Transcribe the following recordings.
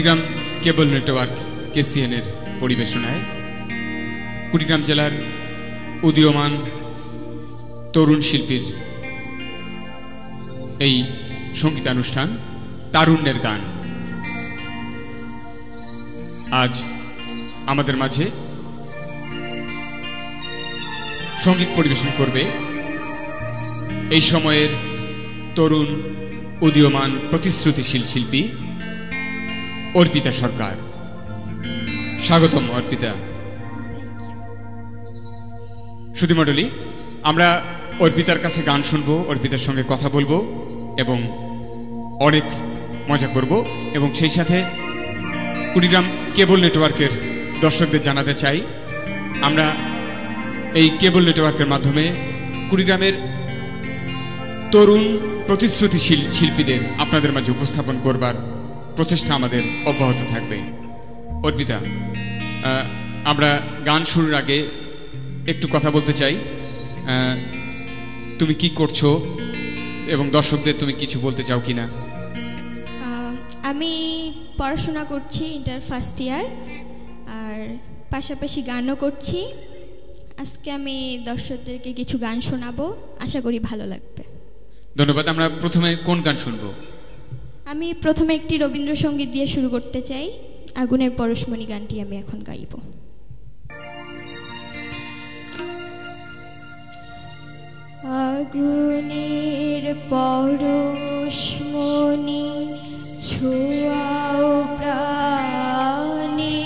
কুড়িগ্রাম কেবল network KCN এর পরিবেশনায়। কুড়িগ্রাম জেলার উদীয়মান তরুণ শিল্পীর এই সঙ্গীতানুষ্ঠান তারুণ্যের গান। আজ আমাদের মাঝে সংগীত পরিবেশন করবে এই সময়ের তরুণ উদীয়মান প্রতিশ্রুতিশীল শিল্পী অর্পিতা সরকার। স্বাগতম অর্পিতা। সুধীমণ্ডলী আমরা অর্পিতার কাছে গান শুনব, অর্পিতার সঙ্গে কথা বলব এবং অনেক মজা করব এবং সেই সাথে কুড়িগ্রাম কেবল নেটওয়ার্কের দর্শকদের জানাতে চাই, আমরা এই কেবল নেটওয়ার্কের মাধ্যমে কুড়িগ্রামের তরুণ প্রতিশ্রুতিশীল শিল্পীদের আপনাদের মাঝে উপস্থাপন করবার প্রচেষ্টা আমাদের অব্যাহত থাকবে। অর্পিতা আমরা গান শুরুর আগে একটু কথা বলতে চাই। তুমি কি করছ এবং দর্শকদের তুমি কিছু বলতে চাও কিনা? আহ, আমি পড়াশোনা করছি ইন্টার ফার্স্ট ইয়ার আর পাশাপাশি গানও করছি। আজকে আমি দর্শকদেরকে কিছু গান শোনাবো আশা করি ভালো লাগবে। ধন্যবাদ আমরা প্রথমে কোন গান শুনব? আমি প্রথমে একটি রবীন্দ্রসঙ্গীত দিয়ে শুরু করতে চাই। আগুনের পরশমণি গানটি আমি এখন গাইব। আগুনের পরশমণি ছোঁয়াও প্রাণে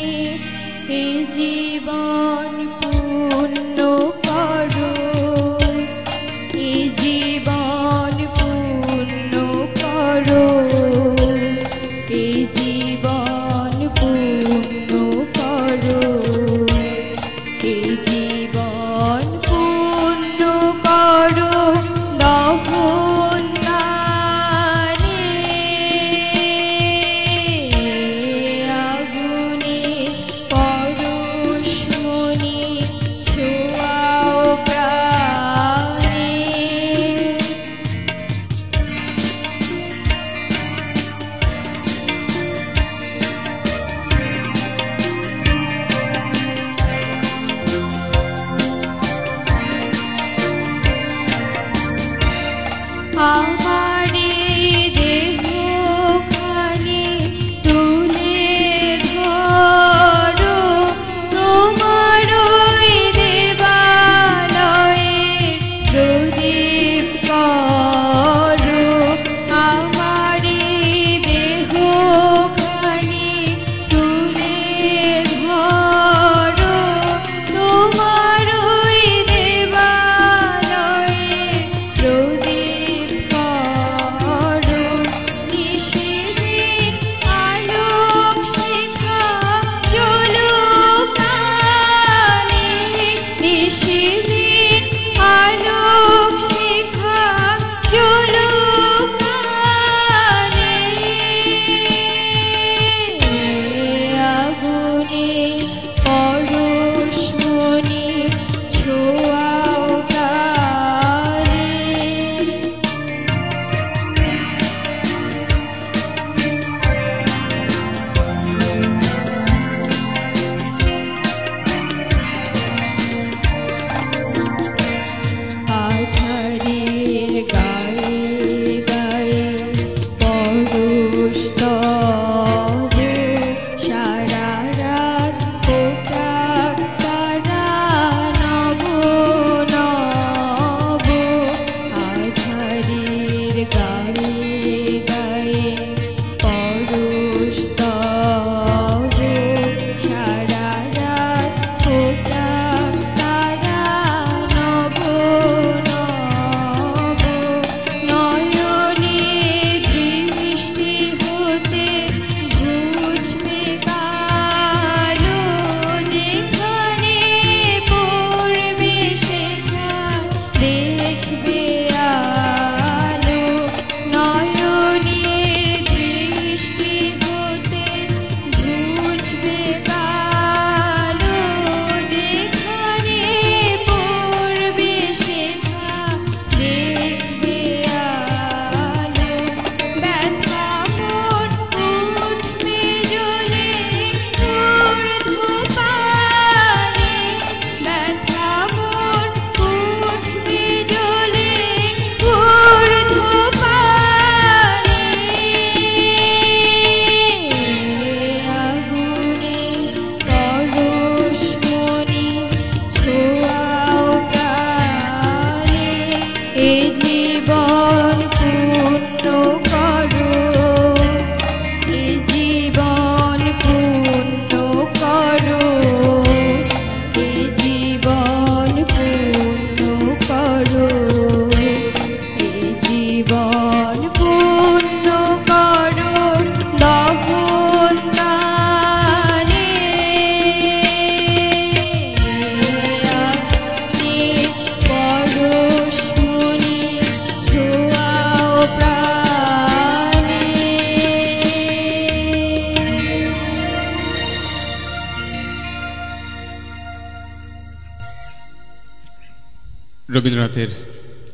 রবীন্দ্রনাথের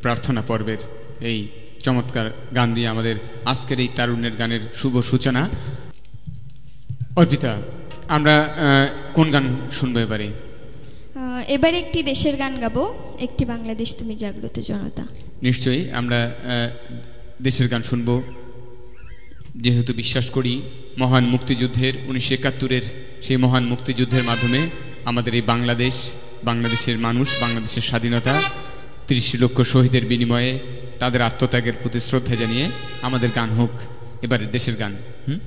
প্রার্থনা পর্বের এই চমৎকার গান দিয়ে আমাদের আজকের এই তারুণ্যের গানের শুভ সূচনা। অর্পিতা আমরা কোন গান শুনব এবারে? এবারে একটি দেশের গান গাবো একটি বাংলাদেশ তুমি জাগ্রত জনতা। নিশ্চয়ই আমরা দেশের গান শুনব। যেহেতু বিশ্বাস করি মহান মুক্তিযুদ্ধের উনিশশো একাত্তরের সেই মহান মুক্তিযুদ্ধের মাধ্যমে আমাদের এই বাংলাদেশ বাংলাদেশের মানুষ বাংলাদেশের স্বাধীনতা তিরিশ লক্ষ শহীদের বিনিময়ে তাদের আত্মত্যাগের প্রতি শ্রদ্ধা জানিয়ে আমাদের গান হোক এবারে দেশের গান, হুম?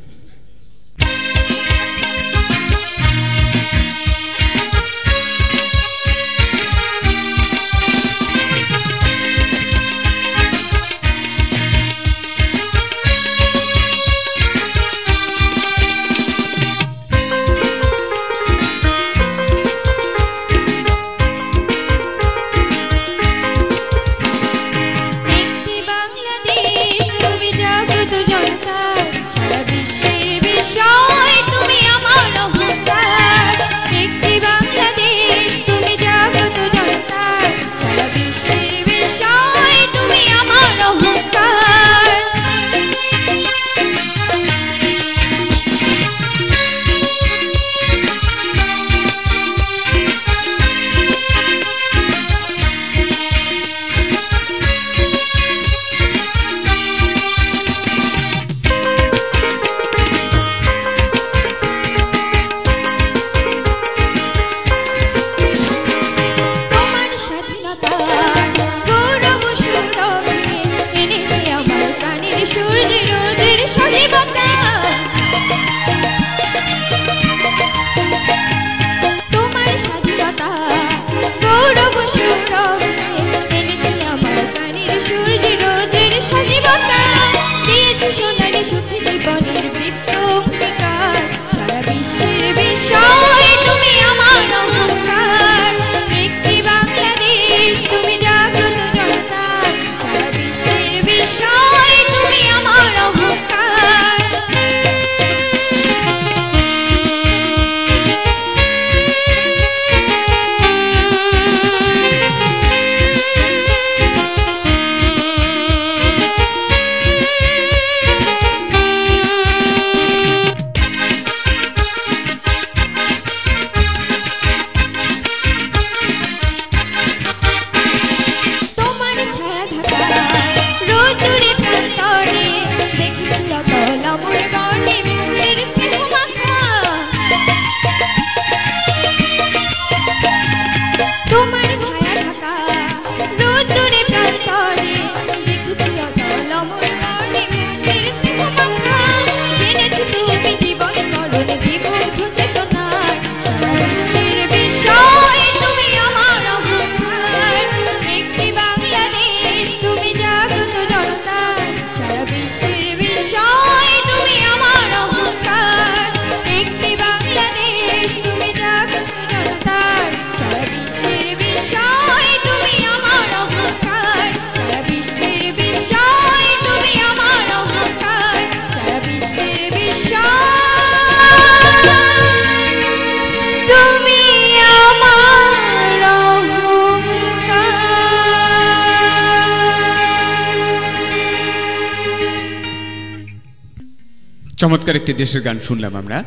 চমৎকার একটি দেশের গান শুনলাম আমরা।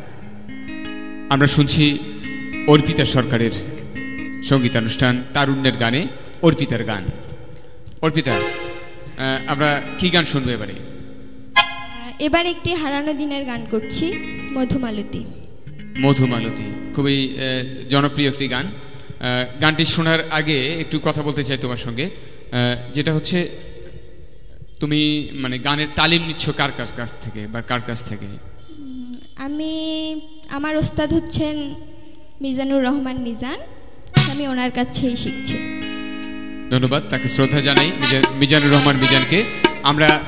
আমরা শুনছি অর্পিতা সরকারের সঙ্গীতানুষ্ঠান তারুণ্যের গানে অর্পিতার গান। অর্পিতা আমরা কি গান শুনব এবারে? এবার একটি হারানো দিনের গান করছি মধুমালতী। মধুমালতী খুবই জনপ্রিয় একটি গান। গানটি শোনার আগে একটু কথা বলতে চাই তোমার সঙ্গে। যেটা হচ্ছে তুমি মানে গানের তালিম নিচ্ছ কার কার কাছ থেকে বা কার কাছ থেকে? আমি আমার ওস্তাদ হচ্ছেন মিজানুর রহমান মিজান। আমি ওনার কাছেই শিখছি। ধন্যবাদ তাকে শ্রদ্ধা জানাই মিজা- মিজানুর রহমান মিজানকে। আমরা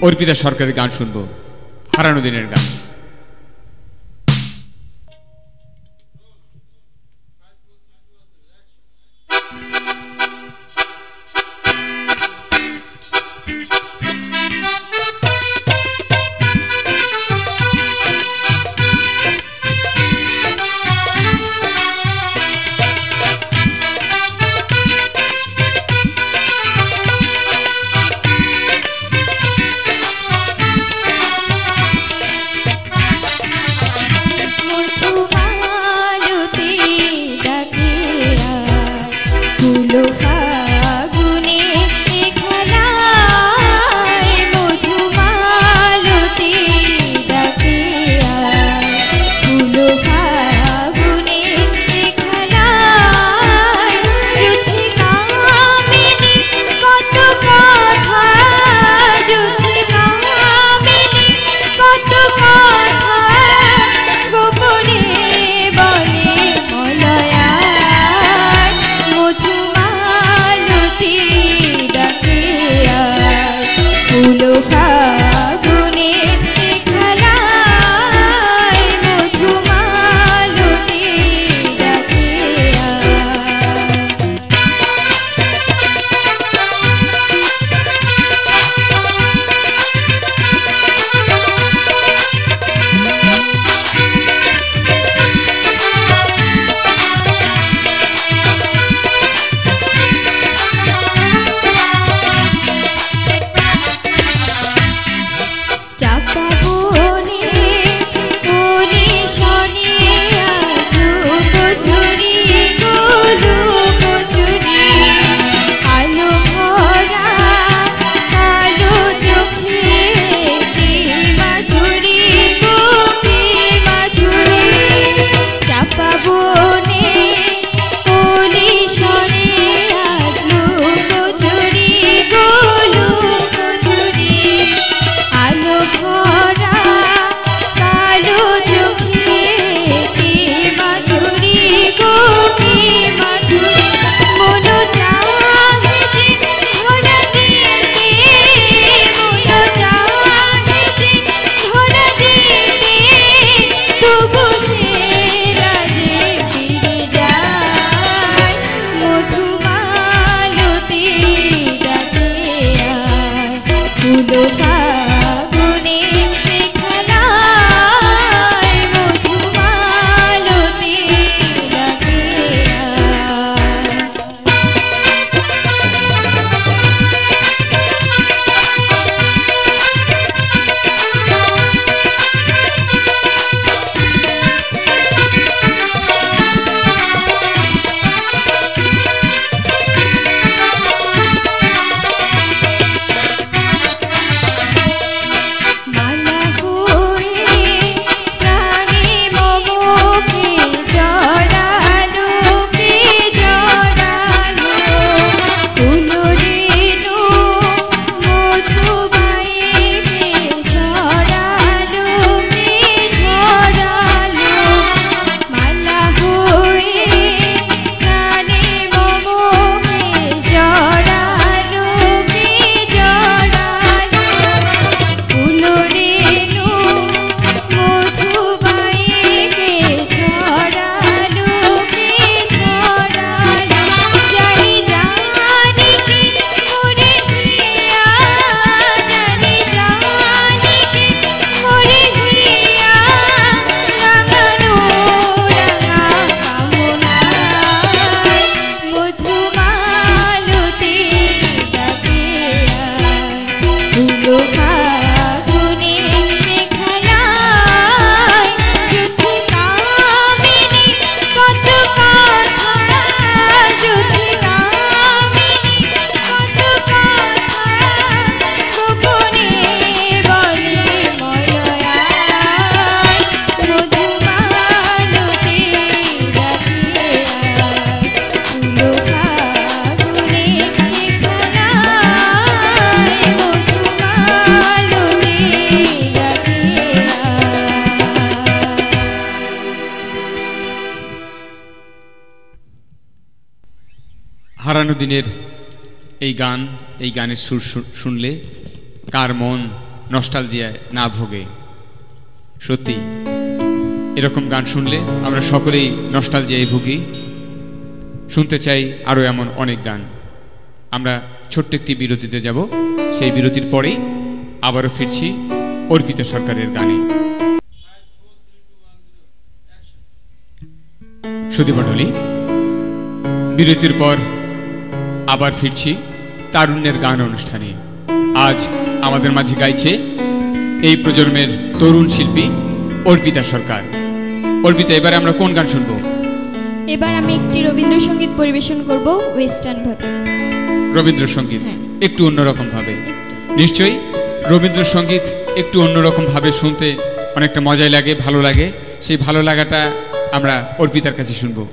অর্পিতা সরকারের গান শুনব হারানো দিনের গান। দিনের এই গান, এই গানের সুর শুনলে কার মন নস্টালজিয়ায় না ভোগে? সত্যি, এরকম গান শুনলে আমরা সকলেই নস্টালজিয়ায় ভুগি। শুনতে চাই আরও এমন অনেক গান। আমরা ছোট্ট একটি বিরতিতে যাব। সেই বিরতির পরেই আবারও ফিরছি অর্পিতা সরকারের গানে। সুদীমণ্ডলী বিরতির পর আবার ফিরছি তারুণ্যের গান অনুষ্ঠানে। আজ আমাদের মাঝে গাইছে এই প্রজন্মের তরুণ শিল্পী অর্পিতা সরকার। অর্পিতা এবারে আমরা কোন গান শুনব? এবার আমি একটি রবীন্দ্রসঙ্গীত পরিবেশন করব ওয়েস্টার্ন ভাবে। রবীন্দ্রসঙ্গীত হ্যাঁ। একটু অন্যরকম ভাবে। নিশ্চয়ই রবীন্দ্রসঙ্গীত একটু অন্যরকম ভাবে শুনতে অনেকটা মজাই লাগে ভালো লাগে। সেই ভালো লাগাটা আমরা অর্পিতার কাছে শুনব।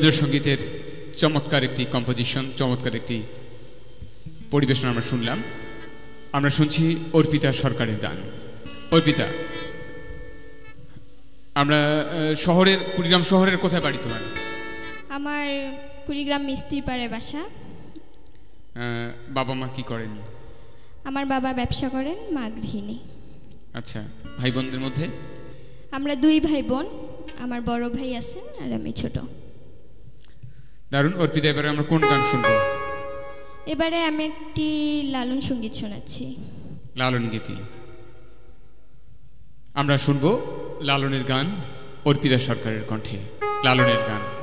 রবীন্দ্রসঙ্গীতের চমৎকার একটি কম্পোজিশন চমৎকার একটি পরিবেশন আমরা শুনলাম। আমরা শুনছি অর্পিতা সরকারের গান। অর্পিতা আমরা শহরের কুড়িগ্রাম শহরের কোথায় বাড়ি তোমার? আমার কুড়িগ্রাম মিস্ত্রিপাড়ে বাসা। বাবা মা কি করেন? আমার বাবা ব্যবসা করেন মা গৃহিণী। আচ্ছা ভাই বোনদের মধ্যে? আমরা দুই ভাই বোন আমার বড় ভাই আছেন আর আমি ছোট। দারুণ অর্পিতা এবারে আমরা কোন গান শুনব? এবারে আমি একটি লালন সংগীত শোনাচ্ছি। লালন গীতি। আমরা শুনব লালনের গান অর্পিতা সরকারের কণ্ঠে। লালনের গান।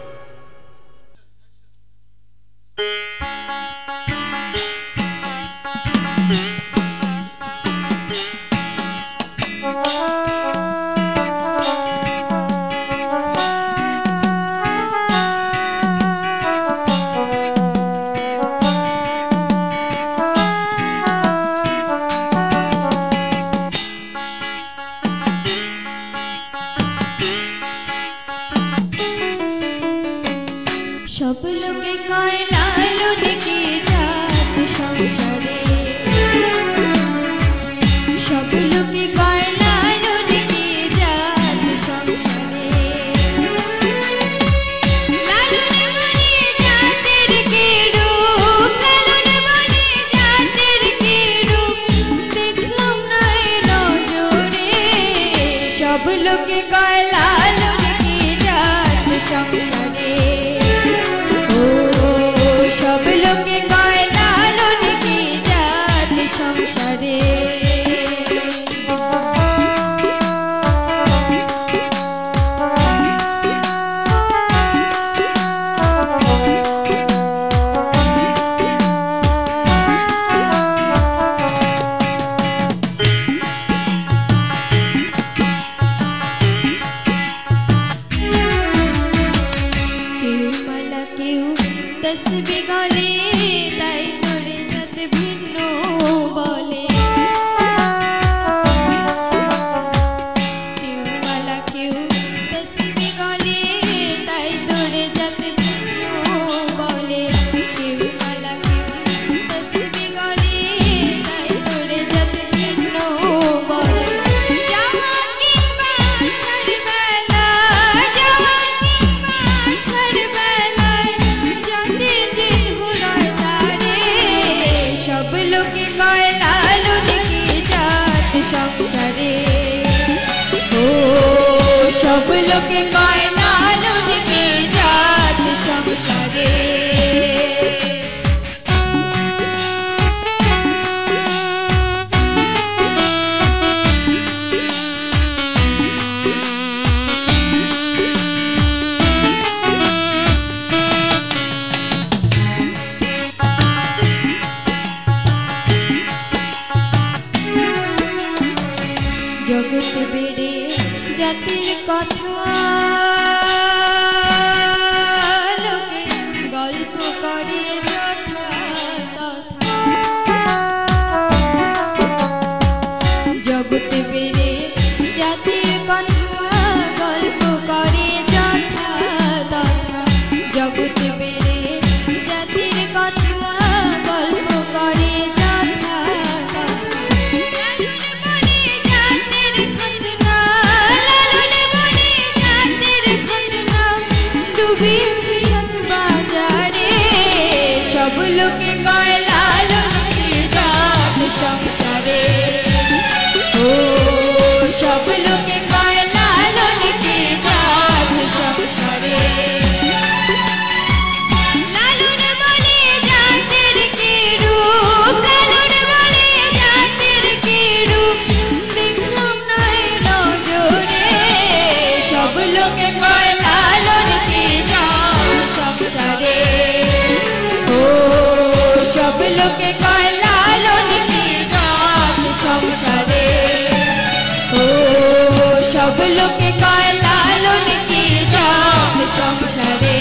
good. সংসারে।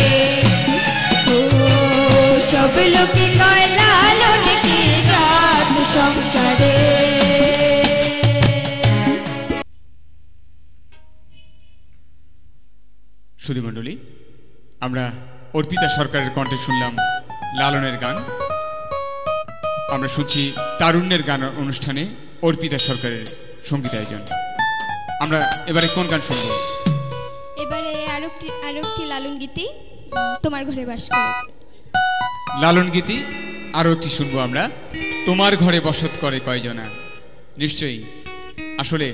সব লোকে কয় লালন কি জাত সংসারে। সুধীমণ্ডলী আমরা অর্পিতা সরকারের কণ্ঠে শুনলাম লালনের গান। আমরা শুনছি তারুণ্যের গান অনুষ্ঠানে অর্পিতা সরকারের সংগীত আয়োজন আমরা এবারে কোন গান শুনব? লালন গীতি তোমার ঘরে বাস করে। লালন গীতি আরও একটি শুনব আমরা। তোমার ঘরে বসত করে কয়জনা? নিশ্চয়ই। আসলে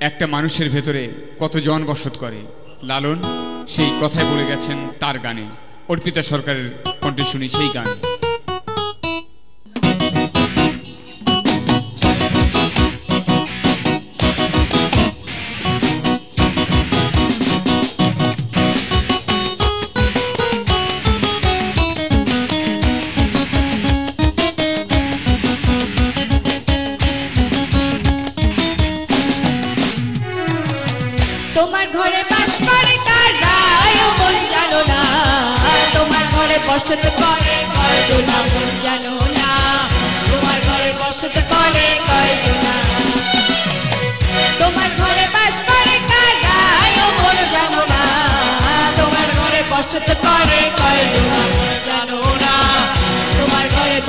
একটা মানুষের ভেতরে কতজন বসত করে? লালন সেই কথাই বলে গেছেন তার গানে। অর্পিতা সরকারের কণ্ঠে শুনি সেই গান।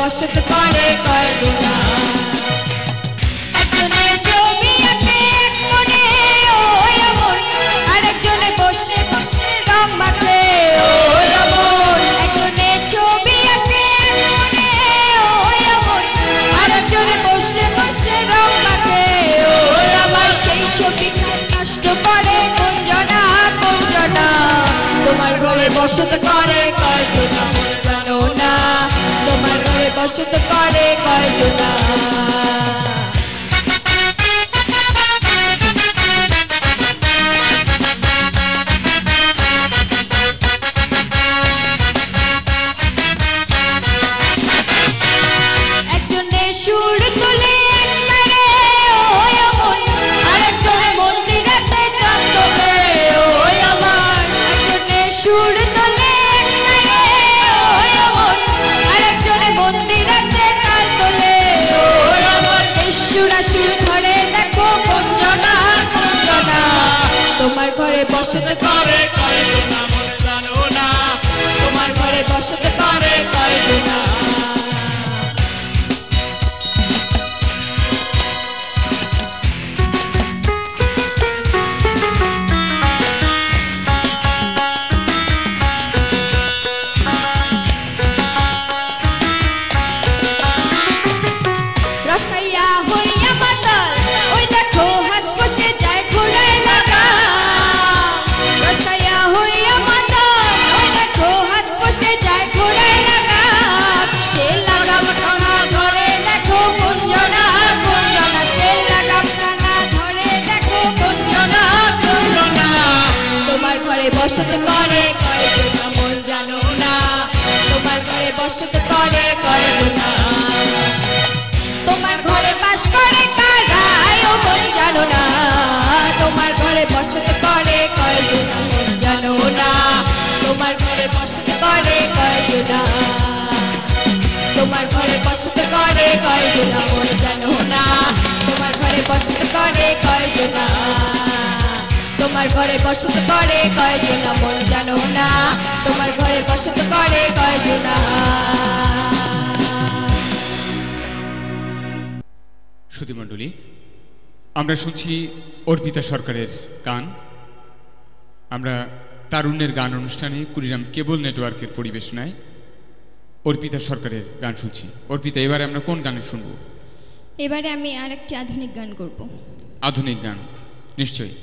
বসত করে কয়জনা একজনে ছবি এক কোণে, ওই অমন। আরেকজনে বসে বসে রং মাখে, ওই অমন। একজনে ছবি এক কোণে, ওই অমন। আরেকজনে বসে বসে রং মাখে, ওই আমার সেই ছবি নষ্ট করে কোনজনা, কোনজনা। তোমার ঘরে বসত করে মন জানো না তোমার বসত করে কয়জনা ঘরে বসত করে কয়জনা মন জানো না তোমার ঘরে বসত করে কয়জনা রসাইয়া করে কয়জনা তোমার ঘরে বাস করে কারা ও মন জানো না। তোমার ঘরে বসত করে মন জানো না। তোমার ঘরে বসত করে কয়জনা তোমার ঘরে বসত করে কয়জনা মন জানো না। তোমার ঘরে বসত করে কয়জনা তোমার ঘরে বসত করে কয়জনা মন জানো না? তোমার ঘরে বসত করে কয়জনা সুধীমণ্ডলী আমরা শুনছি অর্পিতা সরকারের গান। আমরা তারুণ্যের গান অনুষ্ঠানে কুড়িরাম কেবল নেটওয়ার্কের পরিবেশনায় অর্পিতা সরকারের গান শুনছি। অর্পিতা এবারে আমরা কোন গানে শুনব? এবারে আমি আর একটি আধুনিক গান করব। আধুনিক গান নিশ্চয়ই।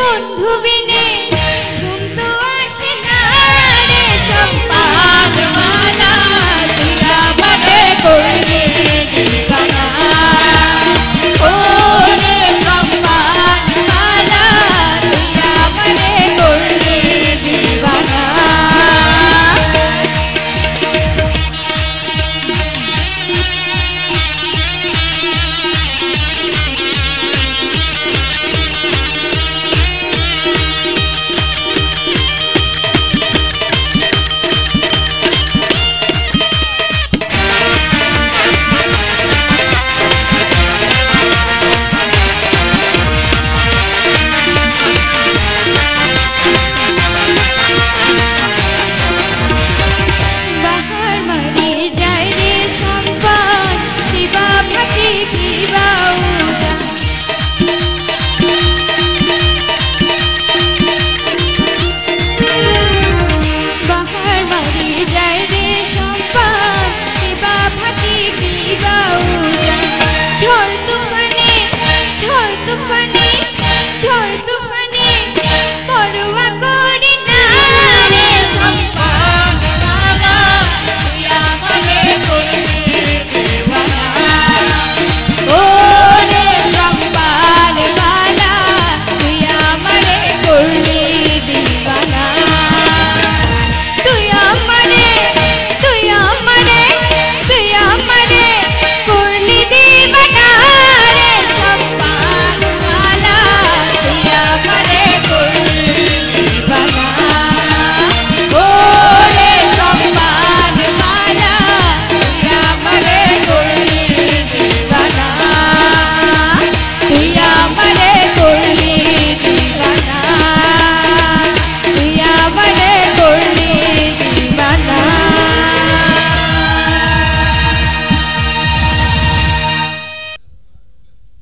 বন্ধু বিনে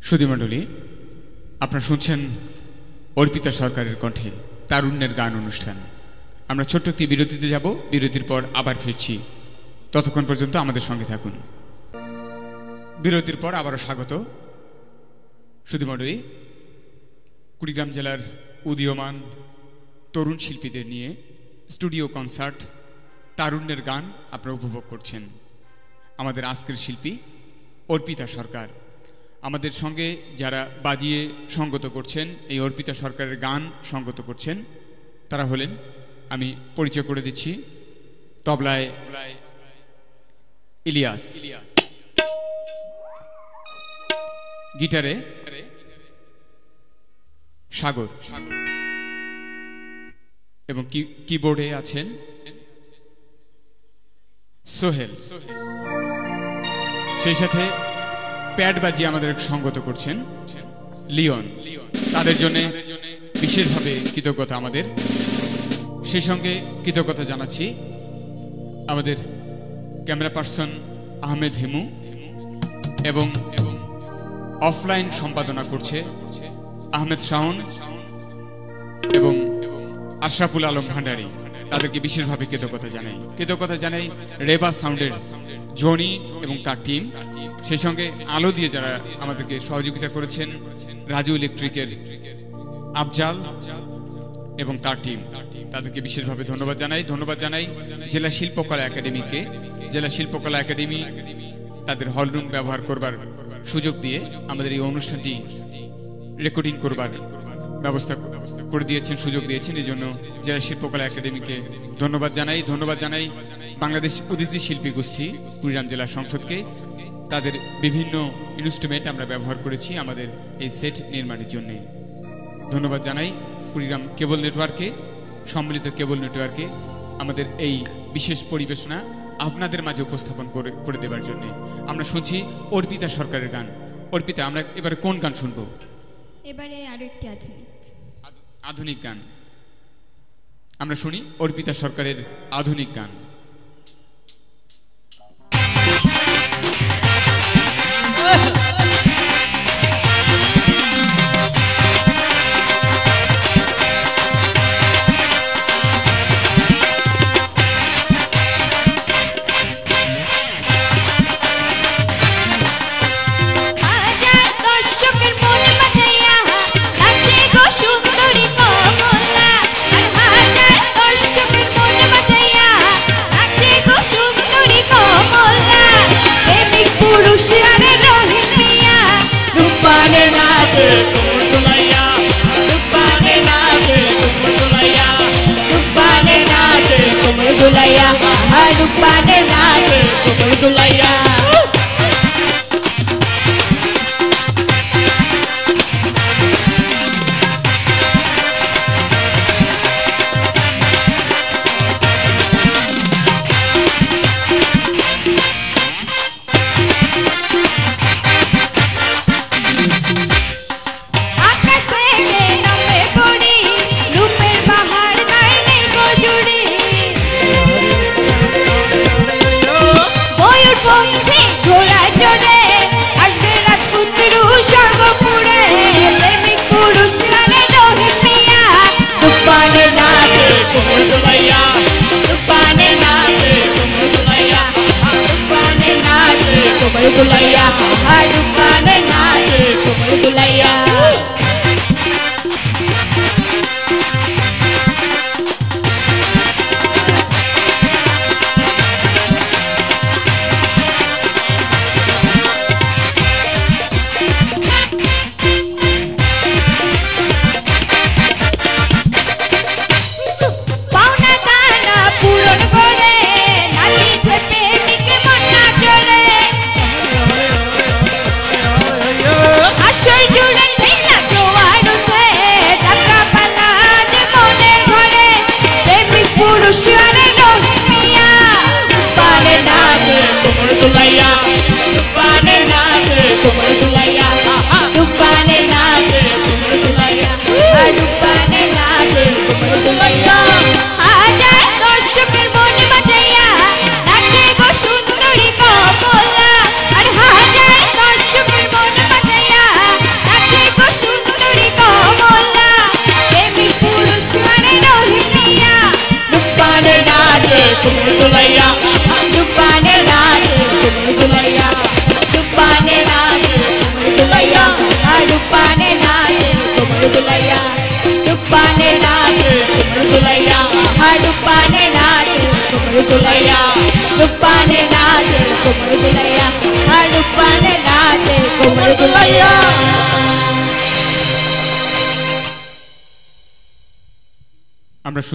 সুধীমণ্ডলী আপনারা শুনছেন অর্পিতা সরকারের কণ্ঠে তারুণ্যের গান অনুষ্ঠান। আমরা ছোট্ট একটি বিরতিতে যাব, বিরতির পর আবার ফিরছি। ততক্ষণ পর্যন্ত আমাদের সঙ্গে থাকুন। বিরতির পর আবারও স্বাগত। সুধীমণ্ডলী কুড়িগ্রাম জেলার উদীয়মান তরুণ শিল্পীদের নিয়ে স্টুডিও কনসার্ট, তারুণ্যের গান আপনারা উপভোগ করছেন। আমাদের আজকের শিল্পী অর্পিতা সরকার। আমাদের সঙ্গে যারা বাজিয়ে সঙ্গত করছেন, এই অর্পিতা সরকারের গান সঙ্গত করছেন, তারা হলেন, আমি পরিচয় করে দিচ্ছি, তবলায় ইলিয়াস। গিটারে সাগর। এবং কিবোর্ডে আছেন সোহেল। সেই সাথে প্যাড বাজিয়ে আমাদের সঙ্গত করছেন লিওন। তাদের জন্য বিশেষভাবে কৃতজ্ঞতা আমাদের। সেই সঙ্গে কৃতজ্ঞতা জানাচ্ছি আমাদের ক্যামেরা পার্সন আহমেদ হেমু এবং অফলাইন সম্পাদনা করছে আহমেদ শাহন এবং আশরাফুল আলম ভান্ডারী। তাদেরকে বিশেষভাবে কৃতজ্ঞতা জানাই। কৃতজ্ঞতা জানাই রেবা সাউন্ডের জনি এবং তার টিম সেই সঙ্গে আলো দিয়ে যারা আমাদেরকে সহযোগিতা করেছেন, রাজু ইলেকট্রিকের আফজাল এবং তার টিম তাদেরকে বিশেষভাবে ধন্যবাদ জানাই। ধন্যবাদ জানাই জেলা শিল্পকলা একাডেমিকে। জেলা শিল্পকলা একাডেমি তাদের হলরুম ব্যবহার করবার সুযোগ দিয়ে আমাদের এই অনুষ্ঠানটি রেকর্ডিং করবার ব্যবস্থা করে দিয়েছেন, সুযোগ দিয়েছেন। এই জন্য জেলা শিল্পকলা একাডেমিকে ধন্যবাদ জানাই। ধন্যবাদ জানাই বাংলাদেশ উদিসি শিল্পী গোষ্ঠী কুড়িগ্রাম জেলা সংসদকে তাদের বিভিন্ন ইনস্ট্রুমেন্ট আমরা ব্যবহার করেছি আমাদের এই সেট নির্মাণের জন্যে। ধন্যবাদ জানাই কুড়িগ্রাম কেবল নেটওয়ার্কে সম্মিলিত কেবল নেটওয়ার্কে আমাদের এই বিশেষ পরিবেশনা আপনাদের মাঝে উপস্থাপন করে করে দেবার জন্য। আমরা শুনছি অর্পিতা সরকারের গান। অর্পিতা আমরা এবারে কোন গান শুনব? এবারে আরও একটি আধুনিক। আধুনিক গান। আমরা শুনি অর্পিতা সরকারের আধুনিক গান। కొడుకులయ్యా అడుపాడే నాయే కొడుకులయ్యా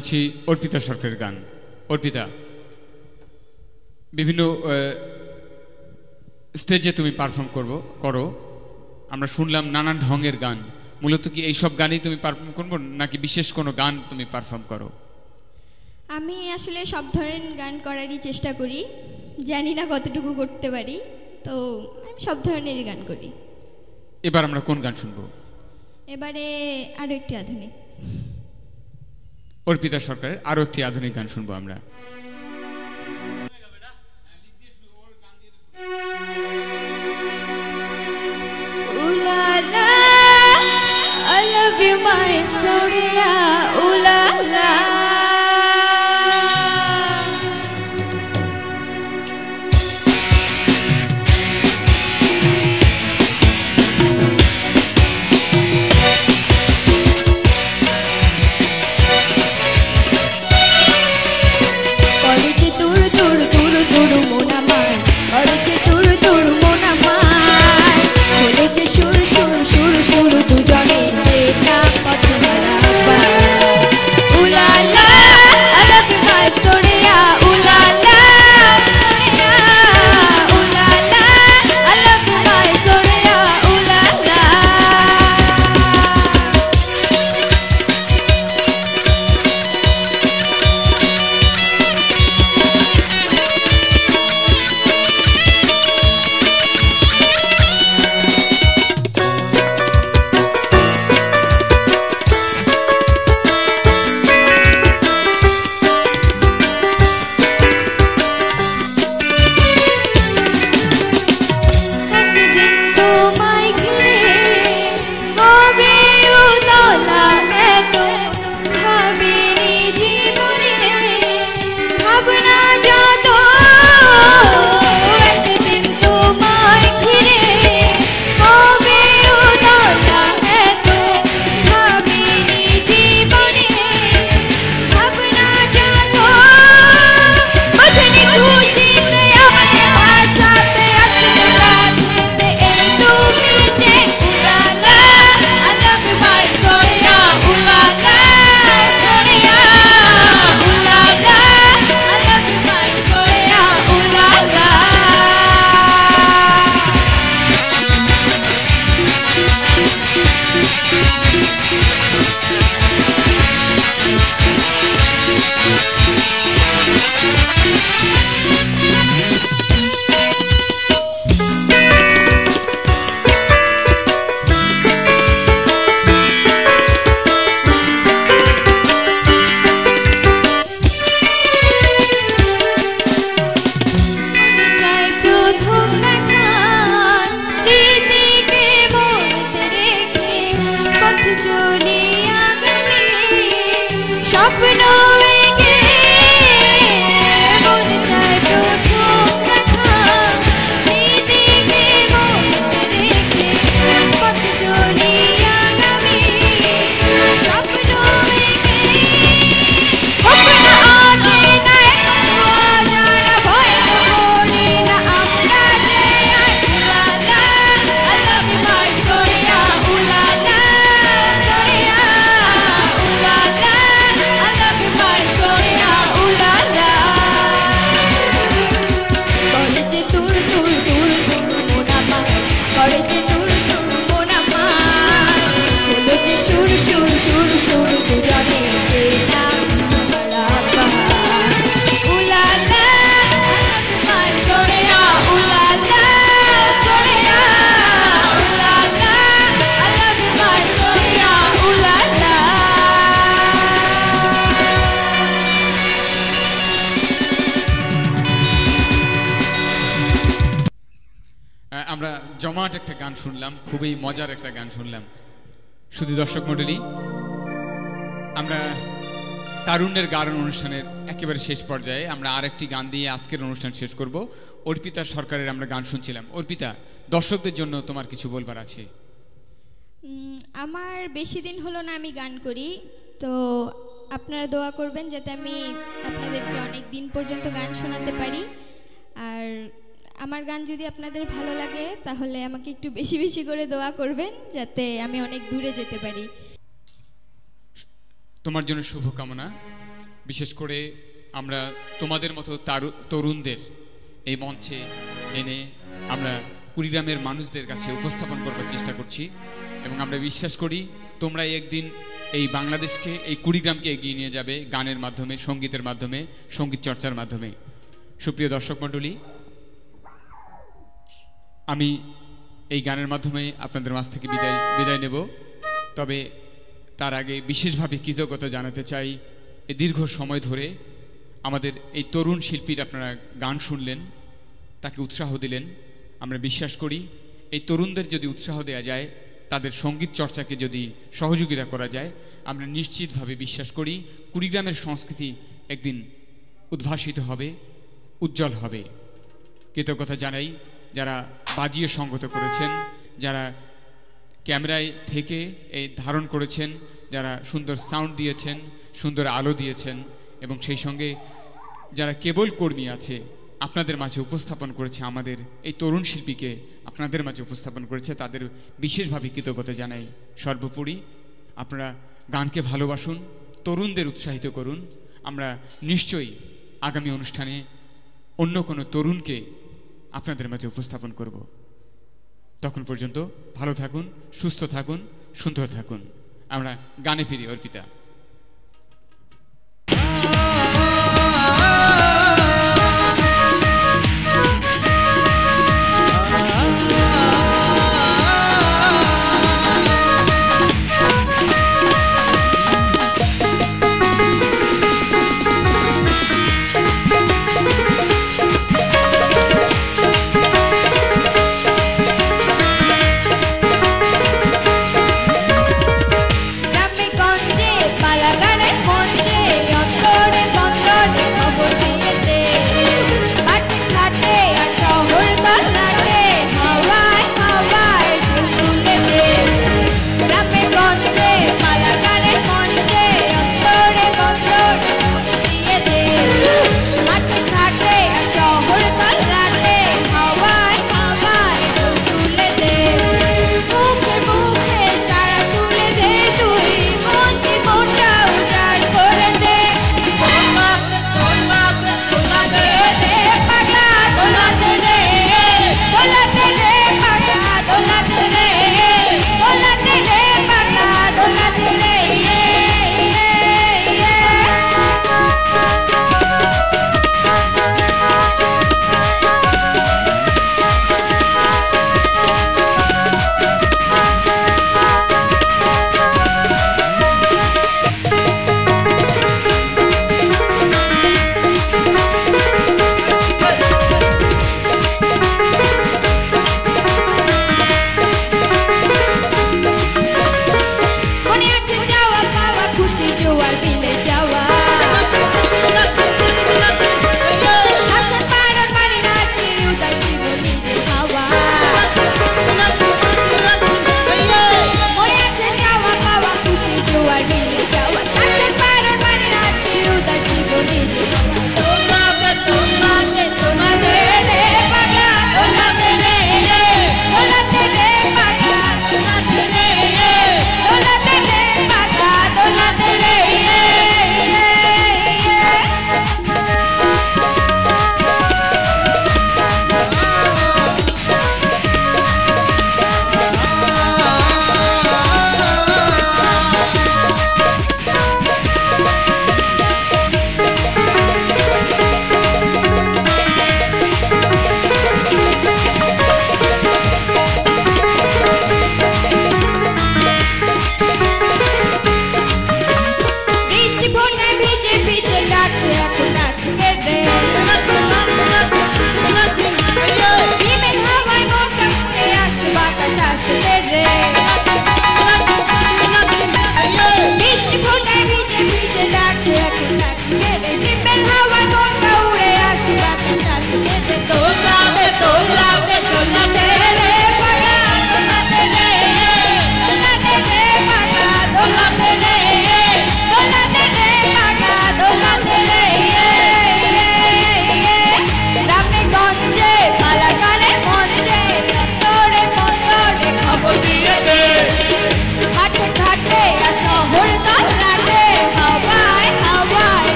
শুনছি অর্পিতা সরকারের গান। অর্পিতা বিভিন্ন আহ, স্টেজে তুমি পারফর্ম করব করো। আমরা শুনলাম নানান ঢঙের গান। মূলত কি এইসব গানই তুমি পারফর্ম করব নাকি বিশেষ কোনো গান তুমি পারফর্ম করো? আমি আসলে সব ধরনের গান করারই চেষ্টা করি। জানি না কতটুকু করতে পারি তো আমি সব ধরনেরই গান করি। এবার আমরা কোন গান শুনব? এবারে আরও একটি আধুনিক। অর্পিতা সরকারের আরও একটি আধুনিক গান শুনব আমরা I love you, my Surya. Ooh la la. খুবই মজার একটা গান শুনলাম। শুধু দর্শক মণ্ডলী, আমরা তারুণ্যের গান অনুষ্ঠানের একেবারে শেষ পর্যায়ে আমরা আরেকটি গান দিয়ে আজকের অনুষ্ঠান শেষ করব। অর্পিতা সরকারের আমরা গান শুনছিলাম। অর্পিতা, দর্শকদের জন্য তোমার কিছু বলবার আছে? আমার বেশি দিন হলো না আমি গান করি, তো আপনারা দোয়া করবেন যাতে আমি আপনাদেরকে অনেক দিন পর্যন্ত গান শোনাতে পারি। আর আমার গান যদি আপনাদের ভালো লাগে, তাহলে আমাকে একটু বেশি বেশি করে দোয়া করবেন, যাতে আমি অনেক দূরে যেতে পারি। তোমার জন্য শুভকামনা। বিশেষ করে আমরা তোমাদের মতো তরুণদের এই মঞ্চে এনে আমরা কুড়িগ্রামের মানুষদের কাছে উপস্থাপন করবার চেষ্টা করছি এবং আমরা বিশ্বাস করি তোমরা একদিন এই বাংলাদেশকে, এই কুড়িগ্রামকে এগিয়ে নিয়ে যাবে গানের মাধ্যমে, সঙ্গীতের মাধ্যমে, সংগীত চর্চার মাধ্যমে। সুপ্রিয় দর্শক মণ্ডলী আমি এই গানের মাধ্যমে আপনাদের মাছ থেকে বিদায় বিদায় নেব। তবে তার আগে বিশেষভাবে কৃতজ্ঞতা জানাতে চাই এই দীর্ঘ সময় ধরে আমাদের এই তরুণ শিল্পীর আপনারা গান শুনলেন, তাকে উৎসাহ দিলেন। আমরা বিশ্বাস করি, এই তরুণদের যদি উৎসাহ দেওয়া যায়, তাদের সংগীত চর্চাকে যদি সহযোগিতা করা যায়, আমরা নিশ্চিতভাবে বিশ্বাস করি কুড়িগ্রামের সংস্কৃতি একদিন উদ্ভাসিত হবে, উজ্জ্বল হবে। কৃতজ্ঞতা জানাই যারা বাজিয়ে সঙ্গত করেছেন, যারা ক্যামেরায় থেকে এই ধারণ করেছেন, যারা সুন্দর সাউন্ড দিয়েছেন, সুন্দর আলো দিয়েছেন, এবং সেই সঙ্গে যারা কেবল কর্মী আছে, আপনাদের মাঝে উপস্থাপন করেছে আমাদের এই তরুণ শিল্পীকে, আপনাদের মাঝে উপস্থাপন করেছে, তাদের বিশেষভাবে কৃতজ্ঞতা জানাই। সর্বোপরি আপনারা গানকে ভালোবাসুন, তরুণদের উৎসাহিত করুন। আমরা নিশ্চয়ই আগামী অনুষ্ঠানে অন্য কোনো তরুণকে আপনাদের মাঝে উপস্থাপন করব। তখন পর্যন্ত ভালো থাকুন, সুস্থ থাকুন, সুন্দর থাকুন। আমরা গানে ফিরি, অর্পিতা।